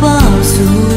palsu